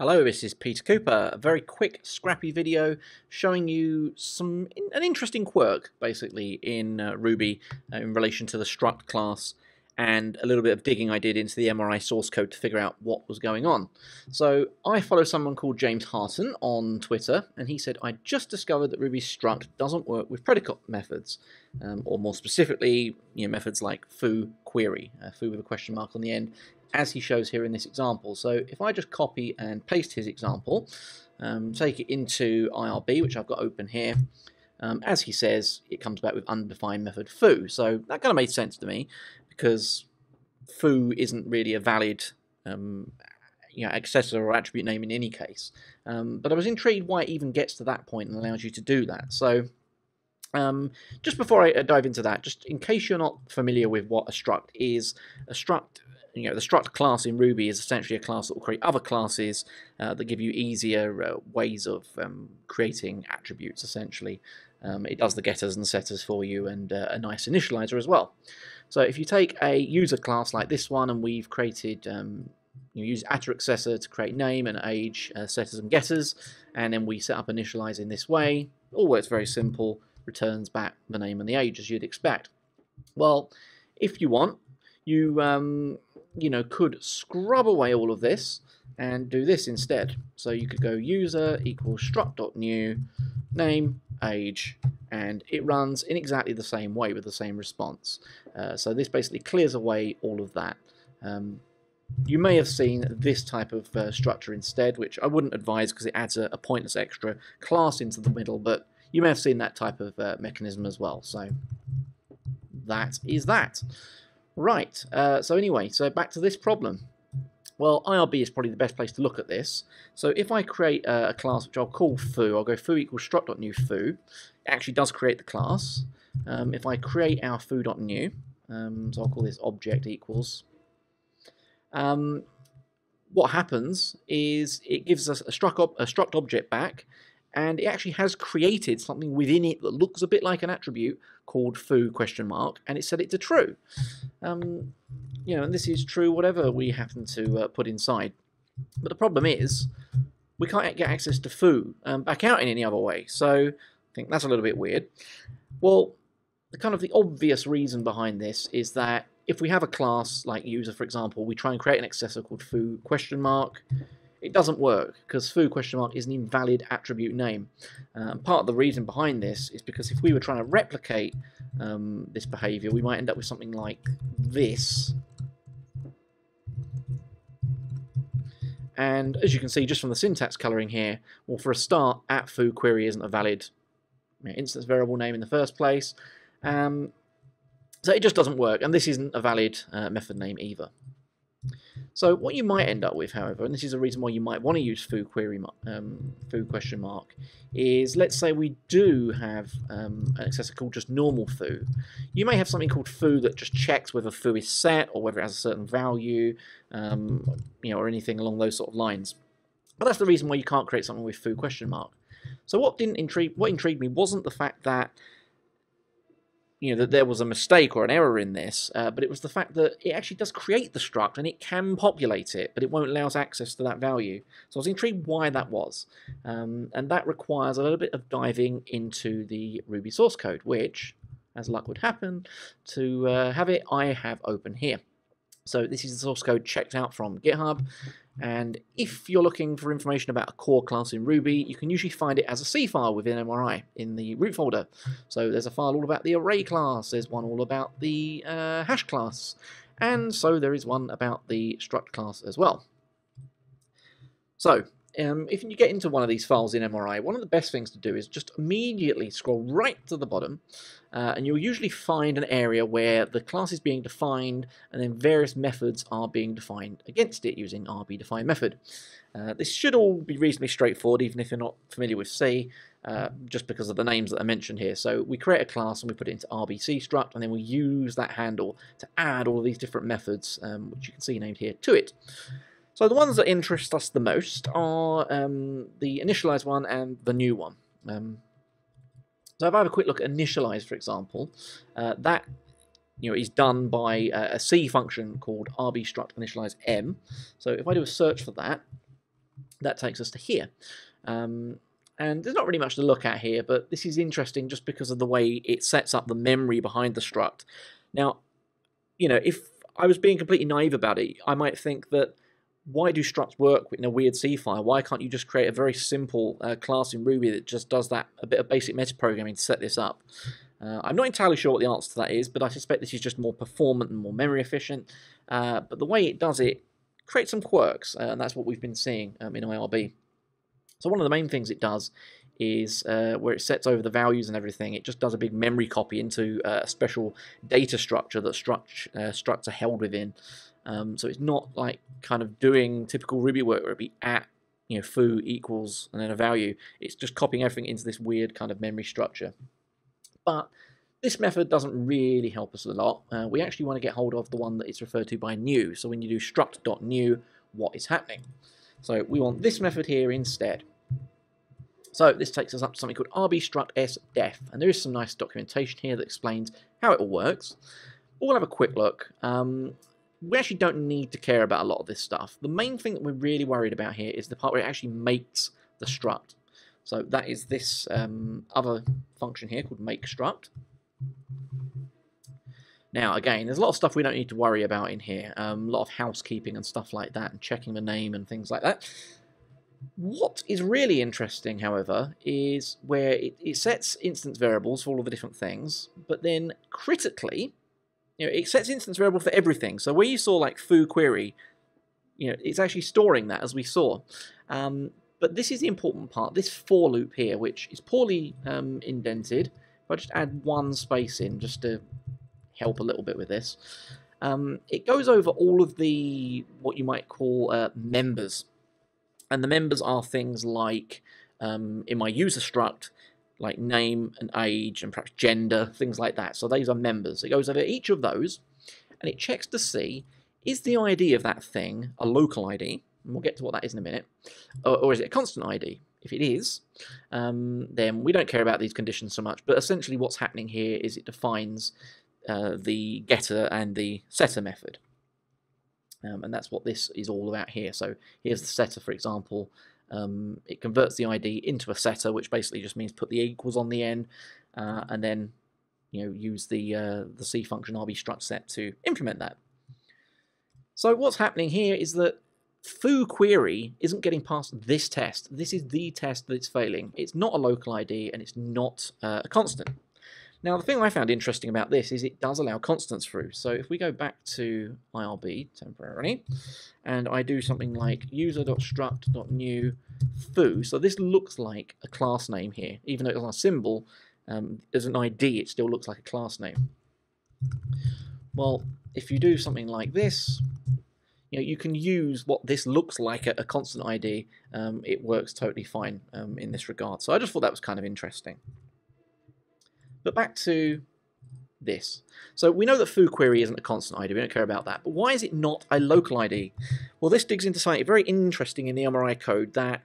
Hello, this is Peter Cooper. A very quick, scrappy video showing you some an interesting quirk, basically, in uh, Ruby uh, in relation to the struct class and a little bit of digging I did into the MRI source code to figure out what was going on. So I follow someone called James Harton on Twitter, and he said, I just discovered that Ruby struct doesn't work with predicate methods, um, or more specifically, you know, methods like foo query, uh, foo with a question mark on the end, as he shows here in this example. So if I just copy and paste his example, um, take it into IRB, which I've got open here, um, as he says, it comes back with undefined method foo. So that kind of made sense to me because foo isn't really a valid um, you know, accessor or attribute name in any case. Um, but I was intrigued why it even gets to that point and allows you to do that. So um, just before I dive into that, just in case you're not familiar with what a struct is, a struct you know, the struct class in Ruby is essentially a class that will create other classes uh, that give you easier uh, ways of um, creating attributes, essentially. Um, it does the getters and setters for you and uh, a nice initializer as well. So if you take a user class like this one and we've created, um, you use attr_accessor to create name and age, uh, setters and getters, and then we set up initialize in this way, all works very simple, returns back the name and the age as you'd expect. Well, if you want, you um, you know, could scrub away all of this and do this instead. So you could go user equals struct.new, name, age, and it runs in exactly the same way with the same response. Uh, so this basically clears away all of that. Um, you may have seen this type of uh, structure instead, which I wouldn't advise because it adds a, a, pointless extra class into the middle, but you may have seen that type of uh, mechanism as well. So that is that. Right, uh, so anyway, so back to this problem. Well, IRB is probably the best place to look at this. So if I create a, class which I'll call foo, I'll go foo equals struct.new foo. It actually does create the class. Um, if I create our foo.new, um, so I'll call this object equals. Um, what happens is it gives us a struct, ob a struct object back, and it actually has created something within it that looks a bit like an attribute called foo question mark and it set it to true. Um, you know and this is true whatever we happen to uh, put inside. But the problem is we can't get access to foo um, back out in any other way. So I think that's a little bit weird. Well the kind of the obvious reason behind this is that if we have a class like user for example we try and create an accessor called foo question mark it doesn't work because foo question mark is an invalid attribute name. Um, part of the reason behind this is because if we were trying to replicate um, this behavior, we might end up with something like this. And as you can see just from the syntax coloring here, well, for a start, at foo query isn't a valid instance variable name in the first place. Um, so it just doesn't work, and this isn't a valid uh, method name either. So what you might end up with, however, and this is a reason why you might want to use foo query um, foo question mark, is let's say we do have um, an accessor called just normal foo. You may have something called foo that just checks whether foo is set or whether it has a certain value, um, you know, or anything along those sort of lines. But that's the reason why you can't create something with foo question mark. So what didn't intrigue, what intrigued me wasn't the fact that you know that there was a mistake or an error in this, uh, but it was the fact that it actually does create the struct and it can populate it, but it won't allow us access to that value. So I was intrigued why that was, um, and that requires a little bit of diving into the Ruby source code, which, as luck would happen, to uh, have it, I have open here. So this is the source code checked out from GitHub. And if you're looking for information about a core class in Ruby, you can usually find it as a C file within MRI in the root folder. So there's a file all about the array class, there's one all about the uh, hash class, and so there is one about the struct class as well. So um, if you get into one of these files in MRI, one of the best things to do is just immediately scroll right to the bottom, uh, and you'll usually find an area where the class is being defined, and then various methods are being defined against it using RB define method. Uh, this should all be reasonably straightforward, even if you're not familiar with C, uh, just because of the names that are mentioned here. So we create a class and we put it into RBC struct, and then we use that handle to add all of these different methods, um, which you can see named here, to it. So the ones that interest us the most are um, the initialized one and the new one. Um, so if I have a quick look at initialize, for example, uh, that you know is done by a C function called rbstruct initialize m. So if I do a search for that, that takes us to here. Um, and there's not really much to look at here, but this is interesting just because of the way it sets up the memory behind the struct. Now, you know, if I was being completely naive about it, I might think that why do structs work in a weird C file? Why can't you just create a very simple uh, class in Ruby that just does that, a bit of basic metaprogramming to set this up? Uh, I'm not entirely sure what the answer to that is, but I suspect this is just more performant and more memory efficient. Uh, but the way it does it creates some quirks, uh, and that's what we've been seeing um, in IRB. So one of the main things it does is uh, where it sets over the values and everything, it just does a big memory copy into uh, a special data structure that struct, uh, structs are held within. Um, so it's not like kind of doing typical Ruby work where it'd be at you know foo equals and then a value. It's just copying everything into this weird kind of memory structure. But this method doesn't really help us a lot. Uh, we actually want to get hold of the one that is referred to by new. So when you do struct.new, what is happening? So we want this method here instead. So this takes us up to something called rbstruct_s_def, and there is some nice documentation here that explains how it all works. We'll have a quick look. Um, we actually don't need to care about a lot of this stuff. The main thing that we're really worried about here is the part where it actually makes the struct. So that is this um, other function here called make struct. Now, again, there's a lot of stuff we don't need to worry about in here. Um, a lot of housekeeping and stuff like that, and checking the name and things like that. What is really interesting, however, is where it, it sets instance variables for all of the different things, but then critically, you know, it sets instance variable for everything. So where you saw like foo query, you know, it's actually storing that as we saw. Um, but this is the important part, this for loop here, which is poorly um, indented. If I just add one space in, just to help a little bit with this, um, it goes over all of the, what you might call uh, members. And the members are things like, um, in my user struct, like name and age and perhaps gender, things like that. So those are members. It goes over each of those and it checks to see is the ID of that thing a local ID, and we'll get to what that is in a minute, or, or is it a constant ID? If it is, um, then we don't care about these conditions so much, but essentially what's happening here is it defines uh, the getter and the setter method. Um, and that's what this is all about here. So here's the setter, for example, um, it converts the ID into a setter, which basically just means put the equals on the end, uh, and then you know use the uh, the C function rbstruct set to implement that. So what's happening here is that foo query isn't getting past this test. This is the test that's failing. It's not a local ID and it's not uh, a constant. Now, the thing I found interesting about this is it does allow constants through. So if we go back to IRB temporarily, and I do something like user.struct.new foo, so this looks like a class name here. Even though it's a symbol, um, as an ID, it still looks like a class name. Well, if you do something like this, you know, you can use what this looks like a, a constant ID. Um, it works totally fine um, in this regard. So I just thought that was kind of interesting. But back to this. So we know that foo query isn't a constant ID, we don't care about that. But why is it not a local ID? Well, this digs into something very interesting in the MRI code that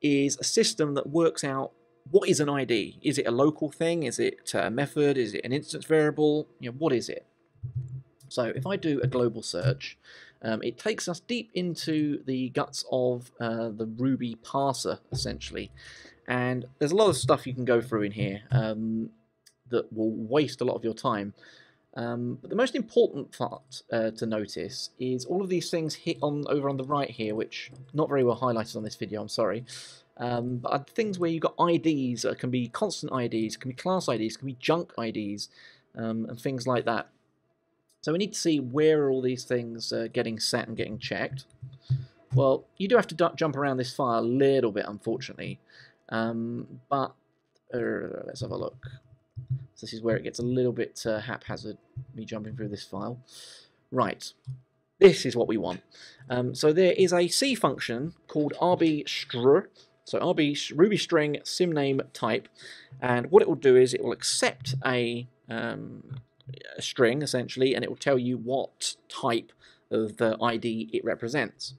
is a system that works out what is an ID. Is it a local thing? Is it a method? Is it an instance variable? You know, what is it? So if I do a global search, um, it takes us deep into the guts of uh, the Ruby parser, essentially. And there's a lot of stuff you can go through in here. Um, that will waste a lot of your time. Um, but the most important part uh, to notice is all of these things hit on over on the right here, which not very well highlighted on this video, I'm sorry. Um, but things where you've got IDs that can be constant IDs, can be class IDs, can be junk IDs, um, and things like that. So we need to see where all these things uh, getting set and getting checked. Well, you do have to jump around this file a little bit, unfortunately. Um, but uh, let's have a look. This is where it gets a little bit uh, haphazard, me jumping through this file. Right, this is what we want. Um, so there is a C function called rbstr, so rb Ruby string sim name type, and what it will do is it will accept a, um, a string essentially, and it will tell you what type of the ID it represents.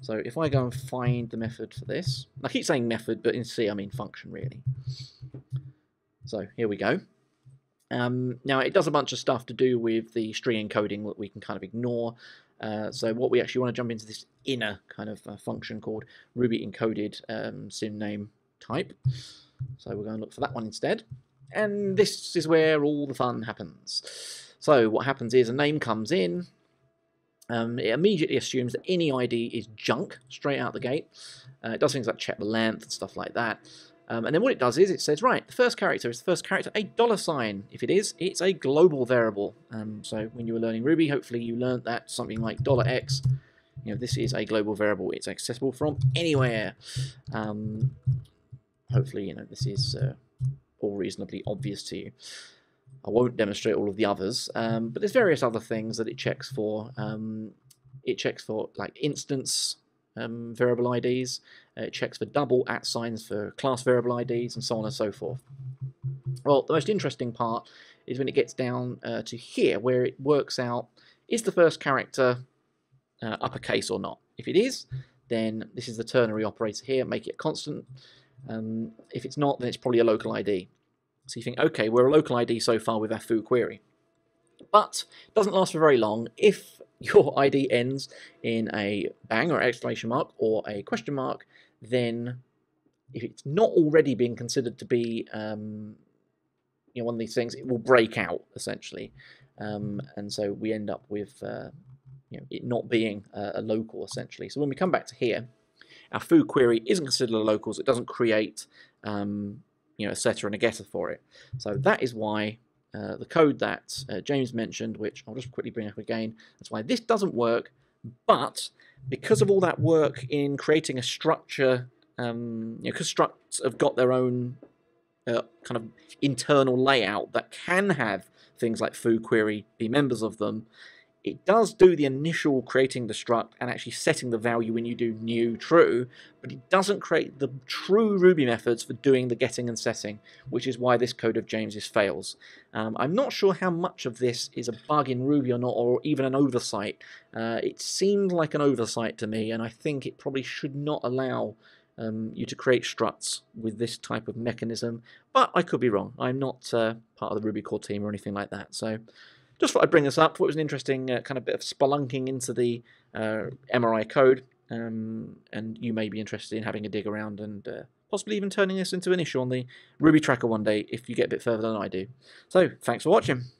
So if I go and find the method for this, I keep saying method, but in C I mean function really. So here we go. Um, now it does a bunch of stuff to do with the string encoding that we can kind of ignore. Uh, so what we actually want to jump into this inner kind of uh, function called Ruby encoded um, sim name type. So we're going to look for that one instead. And this is where all the fun happens. So what happens is a name comes in, um, it immediately assumes that any ID is junk straight out the gate. Uh, it does things like check the length and stuff like that. Um, and then what it does is it says, right, the first character is the first character, a dollar sign. If it is, it's a global variable. Um, so when you were learning Ruby, hopefully you learned that something like dollar $x, you know, this is a global variable. It's accessible from anywhere. Um, hopefully, you know, this is uh, all reasonably obvious to you. I won't demonstrate all of the others, um, but there's various other things that it checks for. Um, it checks for like instance um, variable IDs. Uh, it checks for double at signs for class variable IDs, and so on and so forth. Well, the most interesting part is when it gets down uh, to here, where it works out is the first character uh, uppercase or not. If it is, then this is the ternary operator here, make it constant. Um, if it's not, then it's probably a local ID. So you think, okay, we're a local ID so far with our foo query. But it doesn't last for very long. If your ID ends in a bang or exclamation mark or a question mark, then if it's not already being considered to be um, you know, one of these things, it will break out essentially. Um, and so we end up with uh, you know, it not being a, a, local essentially. So when we come back to here, our foo query isn't considered a local, so it doesn't create um, you know, a setter and a getter for it. So that is why uh, the code that uh, James mentioned, which I'll just quickly bring up again, that's why this doesn't work, but because of all that work in creating a structure, um, you know, because structs have got their own uh, kind of internal layout that can have things like foo query be members of them, it does do the initial creating the struct and actually setting the value when you do new true, but it doesn't create the true Ruby methods for doing the getting and setting, which is why this code of James's fails. Um, I'm not sure how much of this is a bug in Ruby or not, or even an oversight. Uh, it seemed like an oversight to me, and I think it probably should not allow um, you to create structs with this type of mechanism, but I could be wrong. I'm not uh, part of the Ruby core team or anything like that, so just thought I'd bring this up. Thought it was an interesting uh, kind of bit of spelunking into the uh, MRI code, um, and you may be interested in having a dig around and uh, possibly even turning this into an issue on the Ruby tracker one day if you get a bit further than I do. So, thanks for watching.